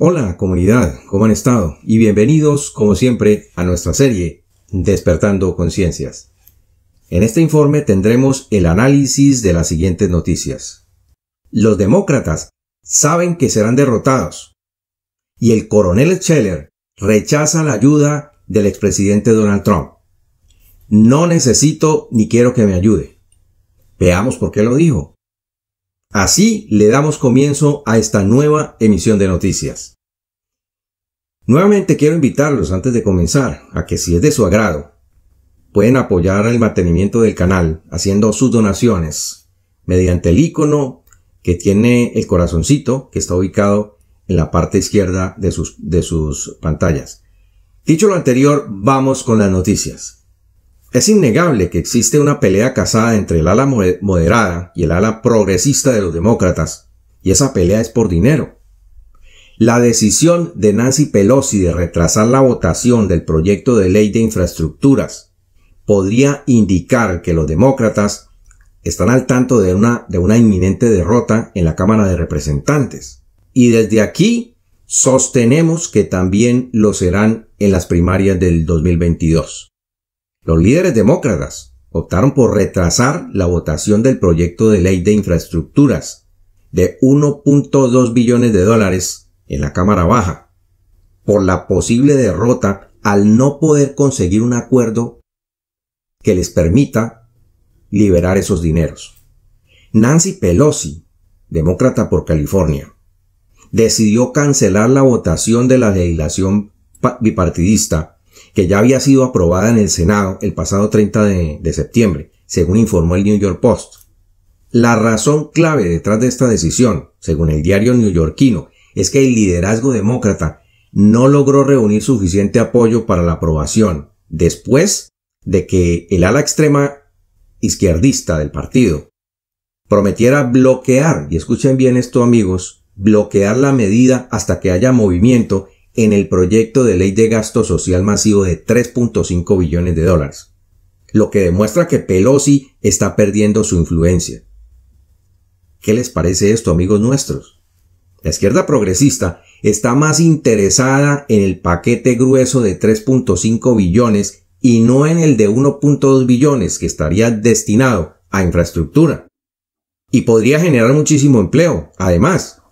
Hola comunidad, ¿cómo han estado? Y bienvenidos, como siempre, a nuestra serie Despertando Conciencias. En este informe tendremos el análisis de las siguientes noticias. Los demócratas saben que serán derrotados y el coronel Scheller rechaza la ayuda del expresidente Donald Trump. No necesito ni quiero que me ayude. Veamos por qué lo dijo. Así le damos comienzo a esta nueva emisión de noticias. Nuevamente quiero invitarlos antes de comenzar a que si es de su agrado, pueden apoyar el mantenimiento del canal haciendo sus donaciones mediante el icono que tiene el corazoncito que está ubicado en la parte izquierda de sus, de sus pantallas. Dicho lo anterior, vamos con las noticias. Es innegable que existe una pelea casada entre el ala moderada y el ala progresista de los demócratas, y esa pelea es por dinero. La decisión de Nancy Pelosi de retrasar la votación del proyecto de ley de infraestructuras podría indicar que los demócratas están al tanto de una, de una inminente derrota en la Cámara de Representantes. Y desde aquí sostenemos que también lo serán en las primarias del 2022. Los líderes demócratas optaron por retrasar la votación del proyecto de ley de infraestructuras de 1.2 billones de dólares en la Cámara Baja por la posible derrota al no poder conseguir un acuerdo que les permita liberar esos dineros. Nancy Pelosi, demócrata por California, decidió cancelar la votación de la legislación bipartidista que ya había sido aprobada en el Senado el pasado 30 de, septiembre, según informó el New York Post. La razón clave detrás de esta decisión, según el diario neoyorquino, es que el liderazgo demócrata no logró reunir suficiente apoyo para la aprobación, después de que el ala extrema izquierdista del partido prometiera bloquear, y escuchen bien esto amigos, bloquear la medida hasta que haya movimiento en el proyecto de ley de gasto social masivo de 3.5 billones de dólares, lo que demuestra que Pelosi está perdiendo su influencia. ¿Qué les parece esto, amigos nuestros? La izquierda progresista está más interesada en el paquete grueso de 3.5 billones y no en el de 1.2 billones que estaría destinado a infraestructura. Y podría generar muchísimo empleo, además.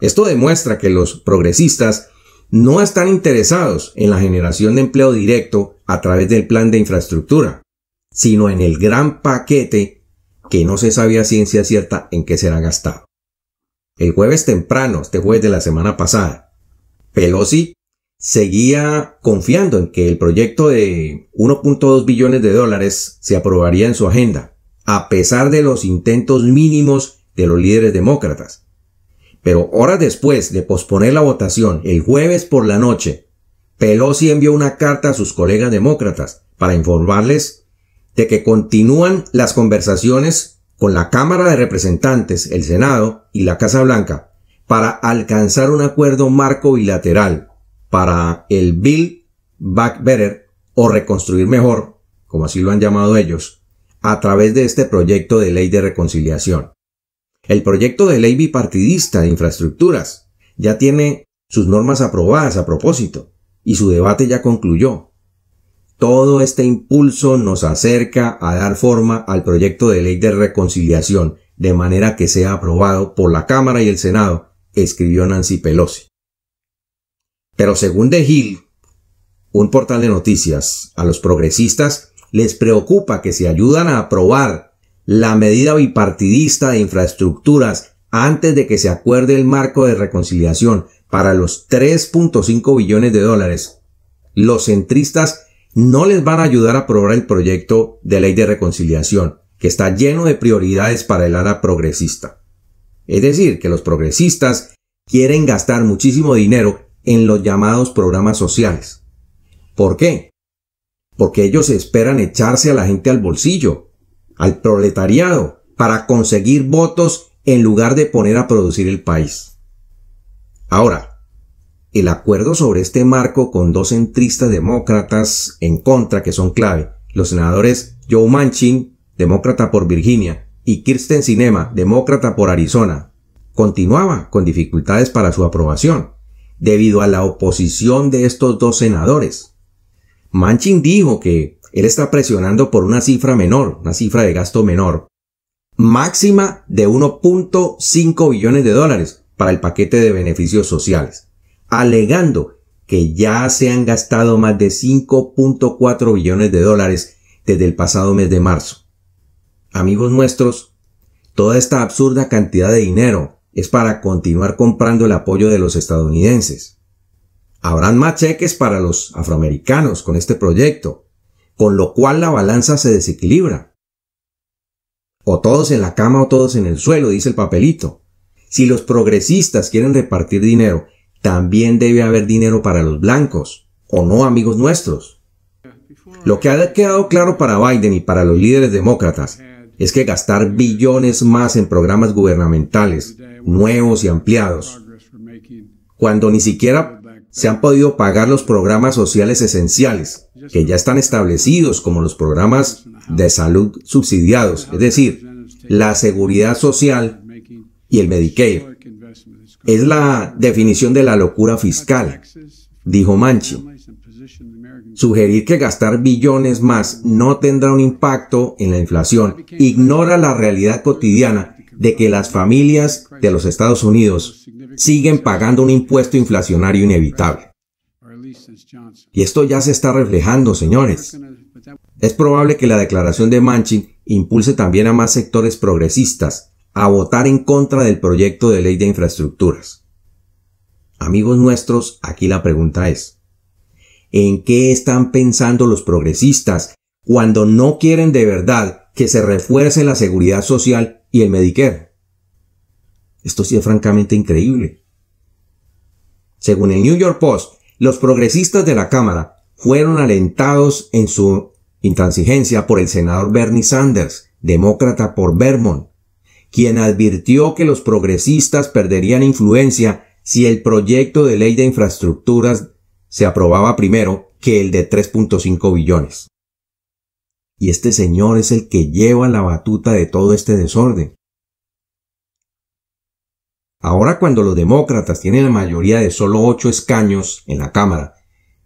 Esto demuestra que los progresistas no están interesados en la generación de empleo directo a través del plan de infraestructura, sino en el gran paquete que no se sabía ciencia cierta en qué será gastado. El jueves temprano, este jueves de la semana pasada, Pelosi seguía confiando en que el proyecto de 1.2 billones de dólares se aprobaría en su agenda, a pesar de los intentos mínimos de los líderes demócratas. Pero horas después de posponer la votación el jueves por la noche, Pelosi envió una carta a sus colegas demócratas para informarles de que continúan las conversaciones con la Cámara de Representantes, el Senado y la Casa Blanca para alcanzar un acuerdo marco bilateral para el Bill Back Better o reconstruir mejor, como así lo han llamado ellos, a través de este proyecto de ley de reconciliación. El proyecto de ley bipartidista de infraestructuras ya tiene sus normas aprobadas a propósito y su debate ya concluyó. Todo este impulso nos acerca a dar forma al proyecto de ley de reconciliación de manera que sea aprobado por la Cámara y el Senado, escribió Nancy Pelosi. Pero según The Hill, un portal de noticias, a los progresistas les preocupa que si ayudan a aprobar la medida bipartidista de infraestructuras antes de que se acuerde el marco de reconciliación para los 3.5 billones de dólares, los centristas no les van a ayudar a aprobar el proyecto de ley de reconciliación, que está lleno de prioridades para el área progresista. Es decir, que los progresistas quieren gastar muchísimo dinero en los llamados programas sociales. ¿Por qué? Porque ellos esperan echarse a la gente al bolsillo, al proletariado para conseguir votos en lugar de poner a producir el país. Ahora, el acuerdo sobre este marco con dos centristas demócratas en contra que son clave, los senadores Joe Manchin, demócrata por Virginia, y Kirsten Sinema, demócrata por Arizona, continuaba con dificultades para su aprobación. debido a la oposición de estos dos senadores. Manchin dijo que él está presionando por una cifra menor, una cifra de gasto menor, máxima de 1.5 billones de dólares para el paquete de beneficios sociales, alegando que ya se han gastado más de 5.4 billones de dólares desde el pasado mes de marzo. Amigos nuestros, toda esta absurda cantidad de dinero es para continuar comprando el apoyo de los estadounidenses. Habrán más cheques para los afroamericanos con este proyecto, con lo cual la balanza se desequilibra. O todos en la cama o todos en el suelo, dice el papelito. Si los progresistas quieren repartir dinero, también debe haber dinero para los blancos, o no amigos nuestros. Lo que ha quedado claro para Biden y para los líderes demócratas es que gastar billones más en programas gubernamentales, nuevos y ampliados, cuando ni siquiera se han podido pagar los programas sociales esenciales, que ya están establecidos como los programas de salud subsidiados, es decir, la seguridad social y el Medicaid. Es la definición de la locura fiscal, dijo Manchi. Sugerir que gastar billones más no tendrá un impacto en la inflación ignora la realidad cotidiana de que las familias de los Estados Unidos siguen pagando un impuesto inflacionario inevitable. Y esto ya se está reflejando, señores. Es probable que la declaración de Manchin impulse también a más sectores progresistas a votar en contra del proyecto de ley de infraestructuras. Amigos nuestros, aquí la pregunta es, ¿en qué están pensando los progresistas cuando no quieren de verdad que se refuerce la seguridad social y el Medicare. Esto sí es francamente increíble. Según el New York Post, los progresistas de la Cámara fueron alentados en su intransigencia por el senador Bernie Sanders, demócrata por Vermont, quien advirtió que los progresistas perderían influencia si el proyecto de ley de infraestructuras se aprobaba primero que el de 3.5 billones. Y este señor es el que lleva la batuta de todo este desorden. Ahora cuando los demócratas tienen la mayoría de solo ocho escaños en la Cámara,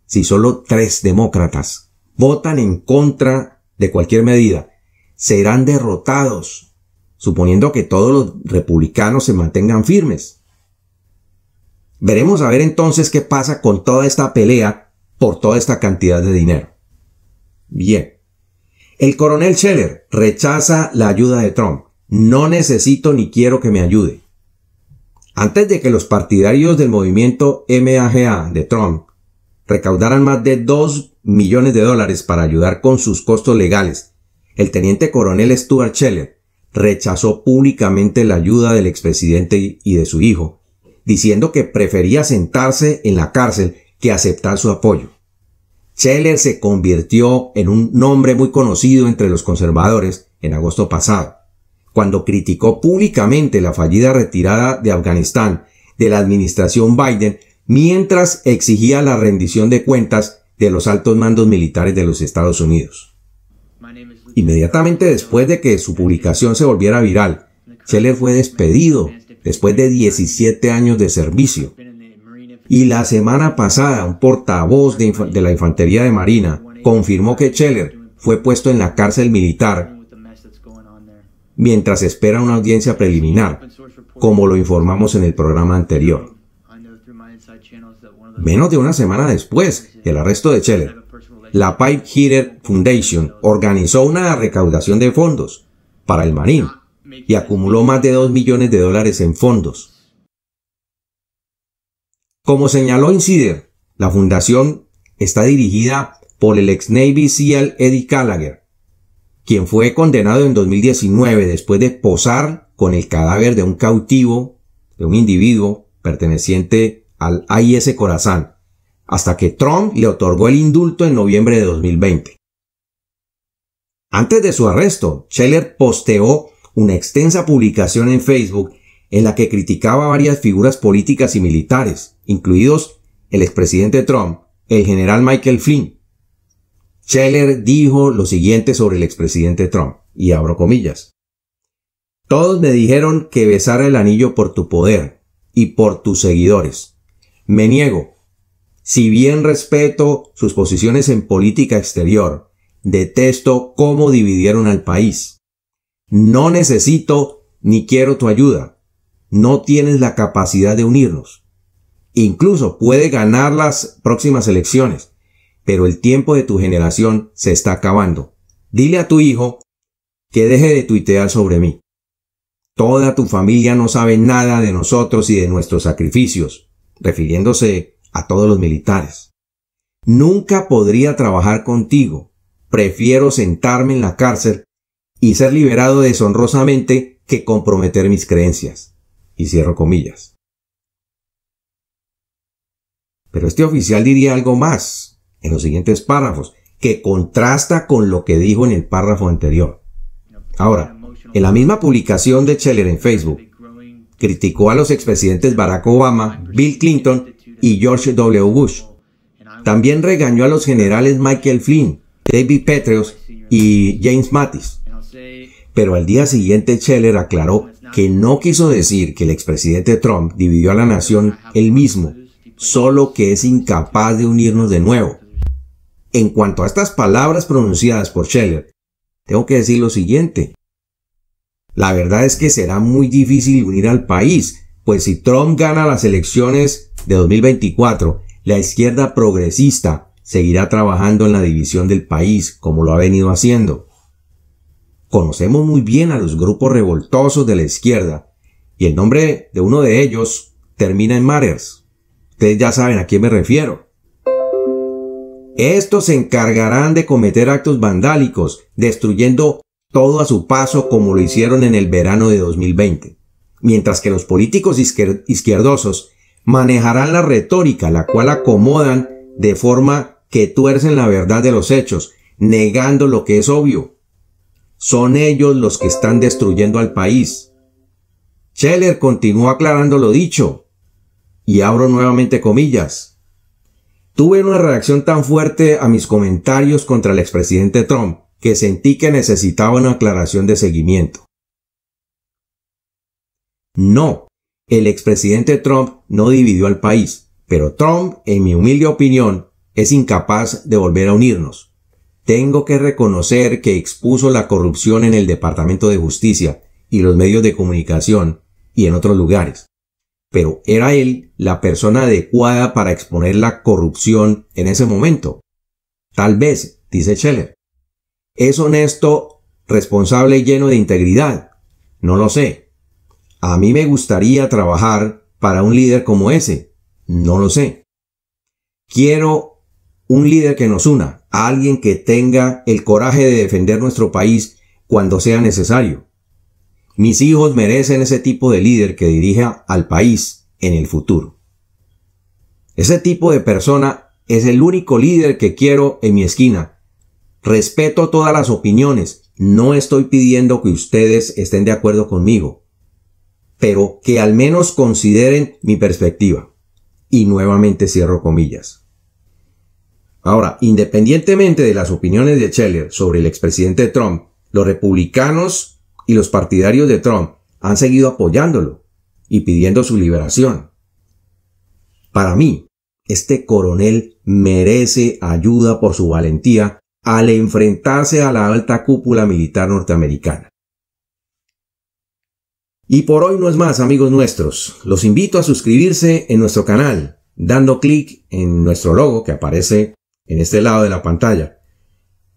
si solo tres demócratas votan en contra de cualquier medida, serán derrotados, suponiendo que todos los republicanos se mantengan firmes. Veremos a ver entonces qué pasa con toda esta pelea por toda esta cantidad de dinero. Bien, el coronel Scheller rechaza la ayuda de Trump. No necesito ni quiero que me ayude. Antes de que los partidarios del movimiento MAGA de Trump recaudaran más de 2 millones de dólares para ayudar con sus costos legales, el teniente coronel Stuart Scheller rechazó públicamente la ayuda del expresidente y de su hijo, diciendo que prefería sentarse en la cárcel que aceptar su apoyo. Scheller se convirtió en un nombre muy conocido entre los conservadores en agosto pasado, cuando criticó públicamente la fallida retirada de Afganistán de la administración Biden mientras exigía la rendición de cuentas de los altos mandos militares de los Estados Unidos. Inmediatamente después de que su publicación se volviera viral, Scheller fue despedido después de 17 años de servicio y la semana pasada, un portavoz de, la Infantería de Marina confirmó que Scheller fue puesto en la cárcel militar mientras espera una audiencia preliminar, como lo informamos en el programa anterior. Menos de una semana después del arresto de Scheller, la Pipe Heater Foundation organizó una recaudación de fondos para el Marín y acumuló más de 2 millones de dólares en fondos. Como señaló Insider, la fundación está dirigida por el ex Navy SEAL Eddie Gallagher, quien fue condenado en 2019 después de posar con el cadáver de un cautivo, de un individuo perteneciente al AIS Corazán, hasta que Trump le otorgó el indulto en noviembre de 2020. Antes de su arresto, Scheller posteó una extensa publicación en Facebook en la que criticaba varias figuras políticas y militares, incluidos el expresidente Trump, el general Michael Flynn. Scheller dijo lo siguiente sobre el expresidente Trump, y abro comillas. Todos me dijeron que besara el anillo por tu poder y por tus seguidores. Me niego. Si bien respeto sus posiciones en política exterior, detesto cómo dividieron al país. No necesito ni quiero tu ayuda. No tienes la capacidad de unirnos. Incluso puede ganar las próximas elecciones, pero el tiempo de tu generación se está acabando. Dile a tu hijo que deje de tuitear sobre mí. Toda tu familia no sabe nada de nosotros y de nuestros sacrificios, refiriéndose a todos los militares. Nunca podría trabajar contigo. Prefiero sentarme en la cárcel y ser liberado deshonrosamente que comprometer mis creencias. Y cierro comillas. Pero este oficial diría algo más en los siguientes párrafos, que contrasta con lo que dijo en el párrafo anterior. Ahora, en la misma publicación de Scheller en Facebook, criticó a los expresidentes Barack Obama, Bill Clinton y George W. Bush. También regañó a los generales Michael Flynn, David Petraeus y James Mattis. Pero al día siguiente Scheller aclaró que no quiso decir que el expresidente Trump dividió a la nación él mismo, solo que es incapaz de unirnos de nuevo. En cuanto a estas palabras pronunciadas por Scheller, tengo que decir lo siguiente. La verdad es que será muy difícil unir al país, pues si Trump gana las elecciones de 2024, la izquierda progresista seguirá trabajando en la división del país como lo ha venido haciendo. Conocemos muy bien a los grupos revoltosos de la izquierda, y el nombre de uno de ellos termina en Matters. Ustedes ya saben a quién me refiero. Estos se encargarán de cometer actos vandálicos, destruyendo todo a su paso como lo hicieron en el verano de 2020, mientras que los políticos izquierdosos manejarán la retórica, la cual acomodan de forma que tuercen la verdad de los hechos, negando lo que es obvio. Son ellos los que están destruyendo al país. Scheller continúa aclarando lo dicho. Y abro nuevamente comillas. Tuve una reacción tan fuerte a mis comentarios contra el expresidente Trump que sentí que necesitaba una aclaración de seguimiento. No, el expresidente Trump no dividió al país, pero Trump, en mi humilde opinión, es incapaz de volver a unirnos. Tengo que reconocer que expuso la corrupción en el Departamento de Justicia y los medios de comunicación y en otros lugares. Pero ¿era él la persona adecuada para exponer la corrupción en ese momento? Tal vez, dice Scheller. ¿Es honesto, responsable y lleno de integridad? No lo sé. A mí me gustaría trabajar para un líder como ese. No lo sé. Quiero un líder que nos una, alguien que tenga el coraje de defender nuestro país cuando sea necesario. Mis hijos merecen ese tipo de líder que dirija al país en el futuro. Ese tipo de persona es el único líder que quiero en mi esquina Respeto todas las opiniones. No estoy pidiendo que ustedes estén de acuerdo conmigo, pero que al menos consideren mi perspectiva. Y nuevamente cierro comillas. Ahora, independientemente de las opiniones de Scheller sobre el expresidente Trump, los republicanos y los partidarios de Trump han seguido apoyándolo y pidiendo su liberación. Para mí, este coronel merece ayuda por su valentía al enfrentarse a la alta cúpula militar norteamericana. Y por hoy no es más, amigos nuestros. Los invito a suscribirse en nuestro canal, dando clic en nuestro logo que aparece en este lado de la pantalla,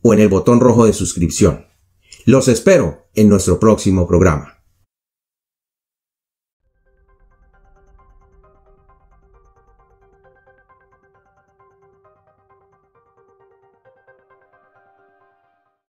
o en el botón rojo de suscripción. Los espero en nuestro próximo programa.